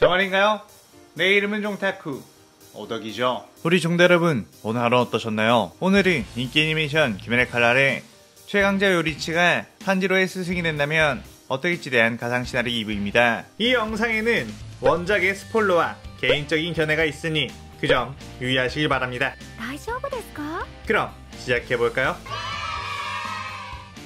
제 말인가요? 내 이름은 종타쿠 오덕이죠 우리 종대 여러분 오늘 하루 어떠셨나요? 오늘은 인기 애니메이션 김연의 칼날의 최강자 요리치가 탄지로의 스승이 된다면 어떻게지 대한 가상 시나리 2부입니다. 이 영상에는 원작의 스폴러와 개인적인 견해가 있으니 그 점 유의하시길 바랍니다. 그럼 시작해볼까요?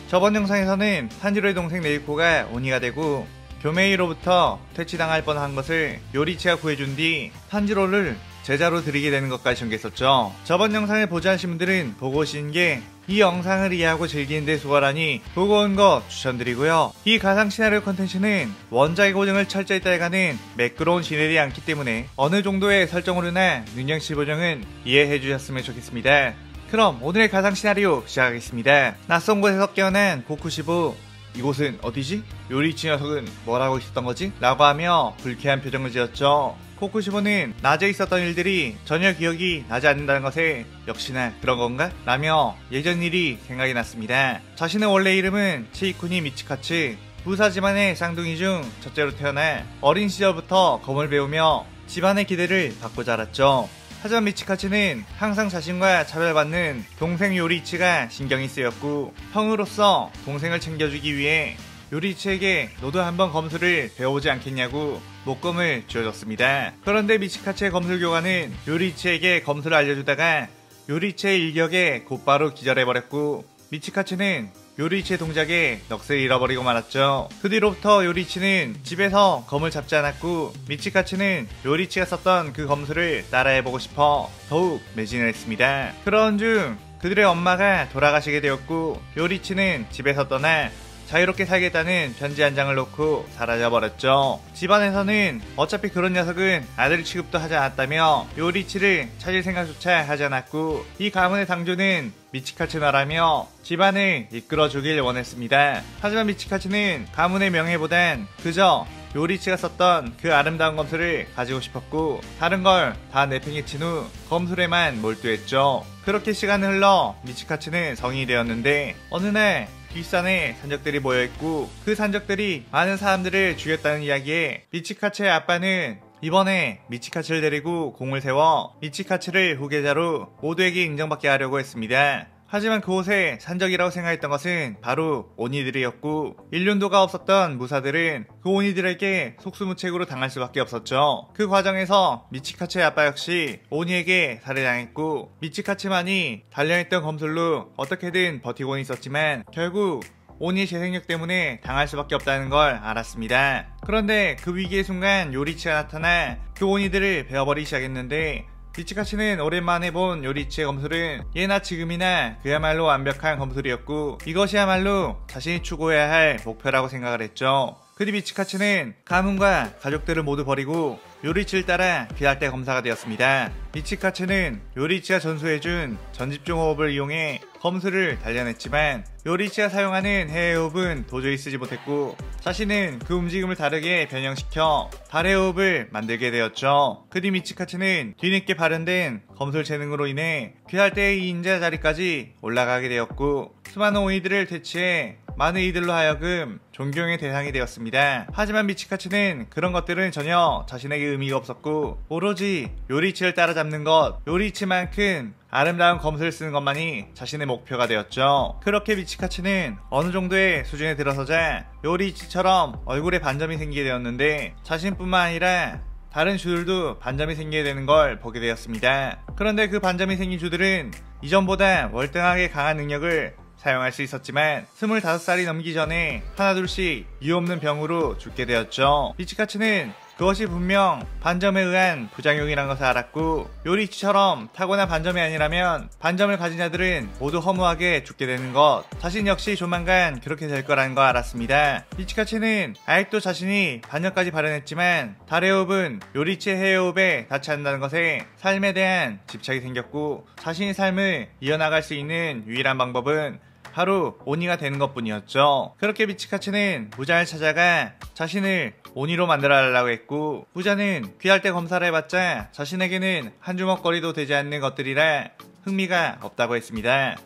저번 영상에서는 탄지로의 동생 네이코가 오니가 되고 교메이로부터 퇴치당할 뻔한 것을 요리치가 구해준 뒤 탄지로를 제자로 드리게 되는 것까지 전개했었죠. 저번 영상을 보지 않으신 분들은 보고 오시는 게 이 영상을 이해하고 즐기는 데 수월하니 보고 온 거 추천드리고요. 이 가상 시나리오 컨텐츠는 원작의 고증을 철저히 따라가는 매끄러운 시네리 않기 때문에 어느 정도의 설정으로나 능력치 보정은 이해해 주셨으면 좋겠습니다. 그럼 오늘의 가상 시나리오 시작하겠습니다. 낯선 곳에서 깨어난 고쿠시부 이곳은 어디지? 요리치 녀석은 뭘 하고 있었던 거지? 라고 하며 불쾌한 표정을 지었죠. 코쿠시보는 낮에 있었던 일들이 전혀 기억이 나지 않는다는 것에 역시나 그런 건가? 라며 예전 일이 생각이 났습니다. 자신의 원래 이름은 치이쿠니 미치카츠 부사 집안의 쌍둥이 중 첫째로 태어나 어린 시절부터 검을 배우며 집안의 기대를 받고 자랐죠. 하지만 미치카츠는 항상 자신과 차별받는 동생 요리치가 신경이 쓰였고 형으로서 동생을 챙겨주기 위해 요리치에게 너도 한번 검술을 배워보지 않겠냐고 목검을 쥐어줬습니다. 그런데 미치카츠의 검술 교관은 요리치에게 검술을 알려주다가 요리치의 일격에 곧바로 기절해버렸고 미치카츠는 요리치의 동작에 넋을 잃어버리고 말았죠. 그 뒤로부터 요리치는 집에서 검을 잡지 않았고 미치카츠는 요리치가 썼던 그 검술을 따라해보고 싶어 더욱 매진을 했습니다. 그런 중 그들의 엄마가 돌아가시게 되었고 요리치는 집에서 떠나 자유롭게 살겠다는 편지 한 장을 놓고 사라져버렸죠. 집안에서는 어차피 그런 녀석은 아들 취급도 하지 않았다며 요리치를 찾을 생각조차 하지 않았고 이 가문의 당조는 미치카츠나라며 집안을 이끌어주길 원했습니다. 하지만 미치카츠는 가문의 명예보단 그저 요리치가 썼던 그 아름다운 검술을 가지고 싶었고 다른 걸 다 내팽개친 후 검술에만 몰두했죠. 그렇게 시간이 흘러 미치카츠는 성인이 되었는데 어느 날 뒷산에 산적들이 모여있고 그 산적들이 많은 사람들을 죽였다는 이야기에 미치카츠의 아빠는 이번에 미치카츠를 데리고 공을 세워 미치카츠를 후계자로 모두에게 인정받게 하려고 했습니다. 하지만 그곳에 산적이라고 생각했던 것은 바로 오니들이었고 일륜도가 없었던 무사들은 그 오니들에게 속수무책으로 당할 수밖에 없었죠. 그 과정에서 미치카츠의 아빠 역시 오니에게 살해당했고 미치카츠만이 단련했던 검술로 어떻게든 버티고는 있었지만 결국 오니의 재생력 때문에 당할 수밖에 없다는 걸 알았습니다. 그런데 그 위기의 순간 요리치가 나타나 그 오니들을 베어버리기 시작했는데 미치카츠는 오랜만에 본 요리치의 검술은 예나 지금이나 그야말로 완벽한 검술이었고 이것이야말로 자신이 추구해야 할 목표라고 생각을 했죠. 그뒤 미치카츠는 가문과 가족들을 모두 버리고 요리치를 따라 때 검사가 되었습니다. 미치카츠는 요리치가 전수해준 전집중 호흡을 이용해 검술을 단련했지만 요리치가 사용하는 해의 호흡은 도저히 쓰지 못했고 자신은 그 움직임을 다르게 변형시켜 달의 호흡을 만들게 되었죠. 그뒤 미치카츠는 뒤늦게 발현된 검술 재능으로 인해 귀할 때의 인자 자리까지 올라가게 되었고 수많은 오이들을 퇴치해 많은 이들로 하여금 존경의 대상이 되었습니다. 하지만 미치카츠는 그런 것들은 전혀 자신에게 의미가 없었고 오로지 요리치를 따라잡는 것, 요리치만큼 아름다운 검술을 쓰는 것만이 자신의 목표가 되었죠. 그렇게 미치카츠는 어느 정도의 수준에 들어서자 요리치처럼 얼굴에 반점이 생기게 되었는데 자신뿐만 아니라 다른 주들도 반점이 생기게 되는 걸 보게 되었습니다. 그런데 그 반점이 생긴 주들은 이전보다 월등하게 강한 능력을 사용할 수 있었지만 25살이 넘기 전에 하나둘씩 이유 없는 병으로 죽게 되었죠. 미치카츠는 그것이 분명 반점에 의한 부작용이란 것을 알았고 요리치처럼 타고난 반점이 아니라면 반점을 가진 자들은 모두 허무하게 죽게 되는 것 자신 역시 조만간 그렇게 될 거라는 걸 알았습니다. 미치카츠는 아직도 자신이 반점까지 발현했지만 달의 호흡은 요리치의 해호흡에 닿지 않는다는 것에 삶에 대한 집착이 생겼고 자신의 삶을 이어나갈 수 있는 유일한 방법은 바로 오니가 되는 것 뿐이었죠. 그렇게 미치카츠는 부자를 찾아가 자신을 오니로 만들어 달라고 했고 부자는 귀할 때 검사를 해봤자 자신에게는 한 주먹거리도 되지 않는 것들이라 흥미가 없다고 했습니다.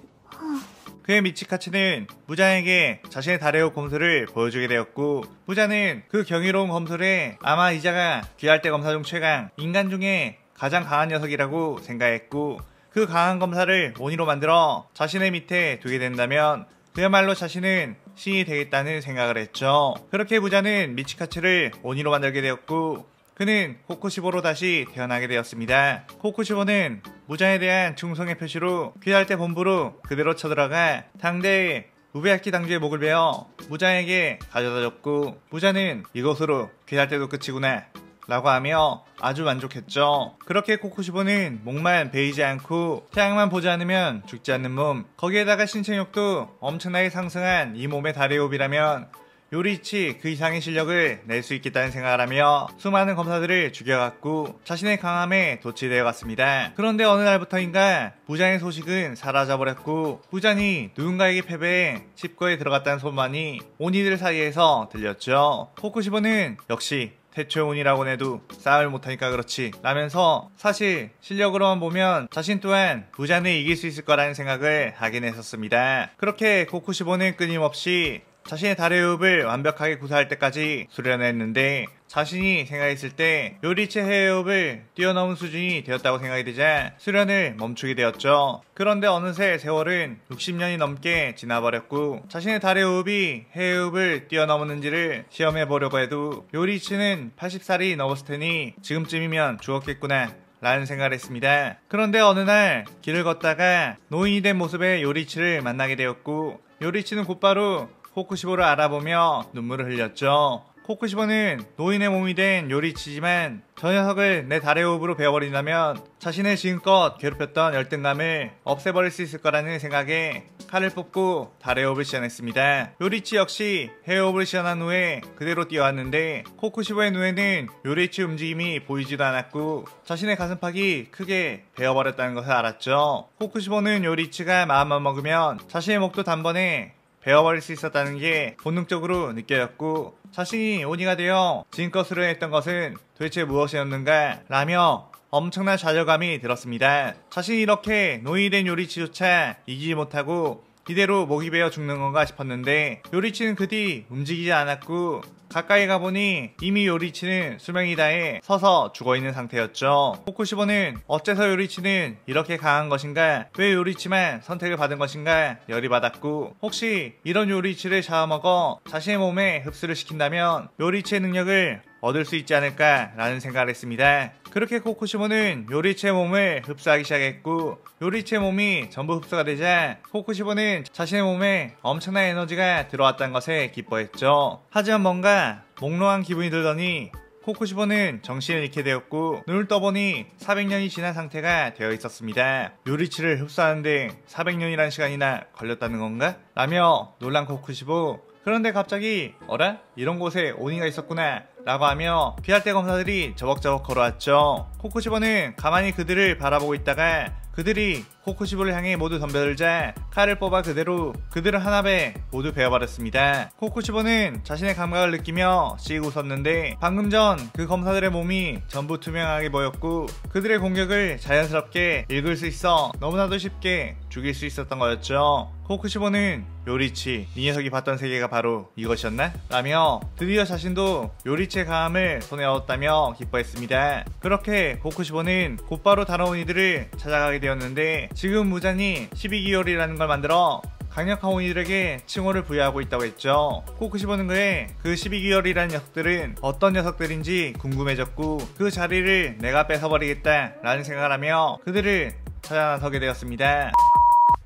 그의 미치카츠는 무장에게 자신의 다레오 검술을 보여주게 되었고 무자는 그 경이로운 검술에 아마 이자가 귀할 때 검사 중 최강 인간 중에 가장 강한 녀석이라고 생각했고 그 강한 검사를 오니로 만들어 자신의 밑에 두게 된다면 그야말로 자신은 신이 되겠다는 생각을 했죠. 그렇게 부자는 미치카츠를 오니로 만들게 되었고 그는 코쿠시보로 다시 태어나게 되었습니다. 코쿠시보는 무장에 대한 충성의 표시로 귀할 때 본부로 그대로 쳐들어가 당대의 우베야키 당주의 목을 베어 무장에게 가져다 줬고 무자는 이것으로 귀할 때도 끝이구나 라고 하며 아주 만족했죠. 그렇게 코코시보는 목만 베이지 않고 태양만 보지 않으면 죽지 않는 몸 거기에다가 신체력도 엄청나게 상승한 이 몸의 다리옵이라면 요리치 그 이상의 실력을 낼 수 있겠다는 생각을 하며 수많은 검사들을 죽여갔고 자신의 강함에 도취되어 갔습니다. 그런데 어느 날부터인가 부장의 소식은 사라져버렸고 부장이 누군가에게 패배해 칩거에 들어갔다는 소문이 온이들 사이에서 들렸죠. 코쿠시보는 역시 태초온이라고 해도 싸움을 못하니까 그렇지 라면서 사실 실력으로만 보면 자신 또한 부자는 이길 수 있을 거라는 생각을 하긴 했었습니다. 그렇게 코쿠시보는 끊임없이 자신의 달의 호흡을 완벽하게 구사할 때까지 수련했는데 자신이 생각했을 때 요리체 해외호흡을 뛰어넘은 수준이 되었다고 생각이 되자 수련을 멈추게 되었죠. 그런데 어느새 세월은 60년이 넘게 지나버렸고 자신의 달의 호흡이 해외호흡을 뛰어넘었는지를 시험해 보려고 해도 요리치는 80살이 넘었을 테니 지금쯤이면 죽었겠구나 라는 생각을 했습니다. 그런데 어느 날 길을 걷다가 노인이 된 모습의 요리치를 만나게 되었고 요리치는 곧바로 코쿠시보를 알아보며 눈물을 흘렸죠. 코쿠시보는 노인의 몸이 된 요리치지만 저 녀석을 내 달의 호흡으로 베어버린다면 자신을 지금껏 괴롭혔던 열등감을 없애버릴 수 있을 거라는 생각에 칼을 뽑고 달의 호흡을 시연했습니다. 요리치 역시 해호흡을 시연한 후에 그대로 뛰어왔는데 코쿠시보의 눈에는 요리치 움직임이 보이지도 않았고 자신의 가슴팍이 크게 베어버렸다는 것을 알았죠. 코쿠시보는 요리치가 마음만 먹으면 자신의 목도 단번에 베어버릴 수 있었다는 게 본능적으로 느껴졌고 자신이 오니가 되어 지금껏 수련했던 것은 도대체 무엇이었는가 라며 엄청난 좌절감이 들었습니다. 자신이 이렇게 노이된 요리치조차 이기지 못하고 이대로 목이 베어 죽는 건가 싶었는데 요리치는 그 뒤 움직이지 않았고 가까이 가보니 이미 요리치는 수명이 다해 서서 죽어있는 상태였죠. 포쿠시보는 어째서 요리치는 이렇게 강한 것인가 왜 요리치만 선택을 받은 것인가 열이 받았고 혹시 이런 요리치를 잡아먹어 자신의 몸에 흡수를 시킨다면 요리치의 능력을 얻을 수 있지 않을까라는 생각을 했습니다. 그렇게 코쿠시보는 요리체 몸을 흡수하기 시작했고 요리체 몸이 전부 흡수가 되자 코쿠시보는 자신의 몸에 엄청난 에너지가 들어왔다는 것에 기뻐했죠. 하지만 뭔가 몽롱한 기분이 들더니 코쿠시보는 정신을 잃게 되었고 눈을 떠보니 400년이 지난 상태가 되어 있었습니다. 요리치를 흡수하는데 400년이라는 시간이나 걸렸다는 건가? 라며 놀란 코쿠시보 그런데 갑자기 어라? 이런 곳에 오니가 있었구나 라고 하며 피할때 검사들이 저벅저벅 걸어왔죠. 코코시버는 가만히 그들을 바라보고 있다가 그들이 코코시보를 향해 모두 덤벼들자 칼을 뽑아 그대로 그들을 하나배 모두 베어버렸습니다. 코코시보는 자신의 감각을 느끼며 씩 웃었는데 방금 전 그 검사들의 몸이 전부 투명하게 보였고 그들의 공격을 자연스럽게 읽을 수 있어 너무나도 쉽게 죽일 수 있었던 거였죠. 코쿠시보는 요리치, 이 녀석이 봤던 세계가 바로 이것이었나? 라며 드디어 자신도 요리치의 강함을 손에 얻었다며 기뻐했습니다. 그렇게 코쿠시보는 곧바로 다뤄온 이들을 찾아가게 되었 는데 지금 무장이 12개월이라는 걸 만들어 강력한 오이들에게 칭호를 부여하고 있다고 했죠. 코쿠시보는 그의 그 12개월이라는 녀석들은 어떤 녀석들인지 궁금해졌고 그 자리를 내가 뺏어버리겠다 라는 생각을 하며 그들을 찾아 나서게 되었습니다.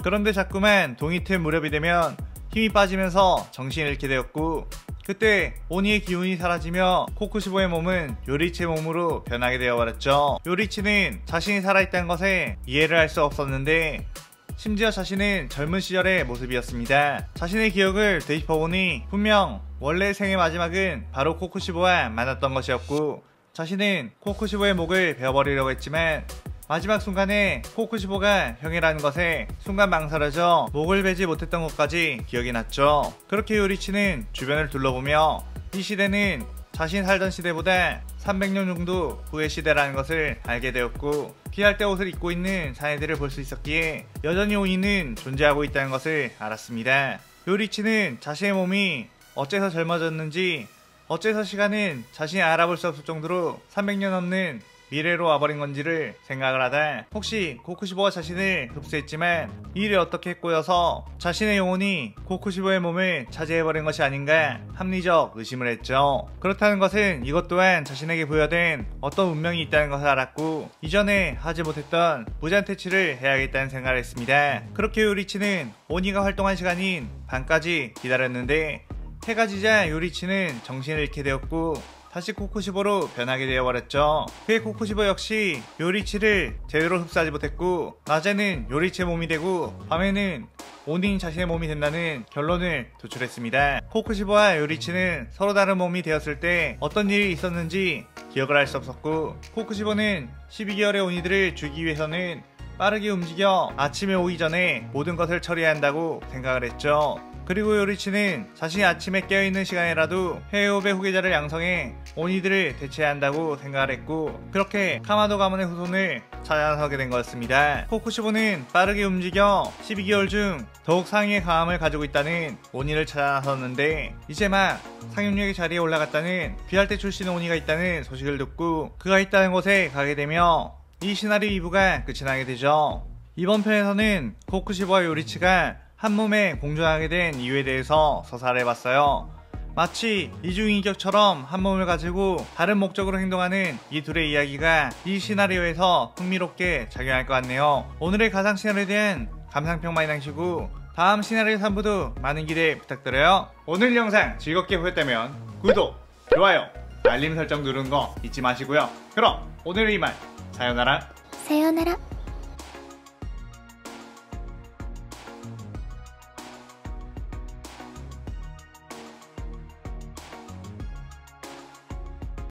그런데 자꾸만 동이 틀 무렵이 되면 힘이 빠지면서 정신을 잃게 되었고 그때 오니의 기운이 사라지며 코쿠시보의 몸은 요리치의 몸으로 변하게 되어버렸죠. 요리치는 자신이 살아있다는 것에 이해를 할 수 없었는데 심지어 자신은 젊은 시절의 모습이었습니다. 자신의 기억을 되짚어보니 분명 원래 생의 마지막은 바로 코쿠시보와 만났던 것이었고 자신은 코쿠시보의 목을 베어버리려고 했지만 마지막 순간에 코쿠시보가 형이라는 것에 순간 망설여져 목을 베지 못했던 것까지 기억이 났죠. 그렇게 요리치는 주변을 둘러보며 이 시대는 자신 살던 시대보다 300년 정도 후의 시대라는 것을 알게 되었고 피할 때 옷을 입고 있는 사내들을 볼 수 있었기에 여전히 오니는 존재하고 있다는 것을 알았습니다. 요리치는 자신의 몸이 어째서 젊어졌는지 어째서 시간은 자신이 알아볼 수 없을 정도로 300년 넘는 미래로 와버린 건지를 생각을 하다 혹시 코쿠시보가 자신을 흡수했지만 이 일이 어떻게 꼬여서 자신의 영혼이 코쿠시보의 몸을 차지해버린 것이 아닌가 합리적 의심을 했죠. 그렇다는 것은 이것 또한 자신에게 부여된 어떤 운명이 있다는 것을 알았고 이전에 하지 못했던 무잔퇴치를 해야겠다는 생각을 했습니다. 그렇게 요리치는 오니가 활동한 시간인 반까지 기다렸는데 해가 지자 요리치는 정신을 잃게 되었고 다시 코코시보로 변하게 되어버렸죠. 그의 코코시보 역시 요리치를 제대로 흡수하지 못했고 낮에는 요리치의 몸이 되고 밤에는 오닌 자신의 몸이 된다는 결론을 도출했습니다. 코코시보와 요리치는 서로 다른 몸이 되었을 때 어떤 일이 있었는지 기억을 할 수 없었고 코코시보는 12개월의 오니들을 주기 위해서는 빠르게 움직여 아침에 오기 전에 모든 것을 처리해야 한다고 생각을 했죠. 그리고 요리치는 자신이 아침에 깨어있는 시간이라도 해외호배 후계자를 양성해 오니들을 대체해야 한다고 생각을 했고 그렇게 카마도 가문의 후손을 찾아 나서게 된 거였습니다. 코쿠시보는 빠르게 움직여 12개월 중 더욱 상위의 강함을 가지고 있다는 오니를 찾아 나섰는데 이제 막 상륙력의 자리에 올라갔다는 비할대 출신 오니가 있다는 소식을 듣고 그가 있다는 곳에 가게 되며 이 시나리오 2부가 끝이 나게 되죠. 이번 편에서는 코쿠시보와 요리치가 한 몸에 공존하게 된 이유에 대해서 서사를 해봤어요. 마치 이중인격처럼 한 몸을 가지고 다른 목적으로 행동하는 이 둘의 이야기가 이 시나리오에서 흥미롭게 작용할 것 같네요. 오늘의 가상 시나리오에 대한 감상평 많이 남기시고 다음 시나리오 3부도 많은 기대 부탁드려요. 오늘 영상 즐겁게 보셨다면 구독, 좋아요, 알림 설정 누른 거 잊지 마시고요. 그럼 오늘 이만 사연나라. 사연나라.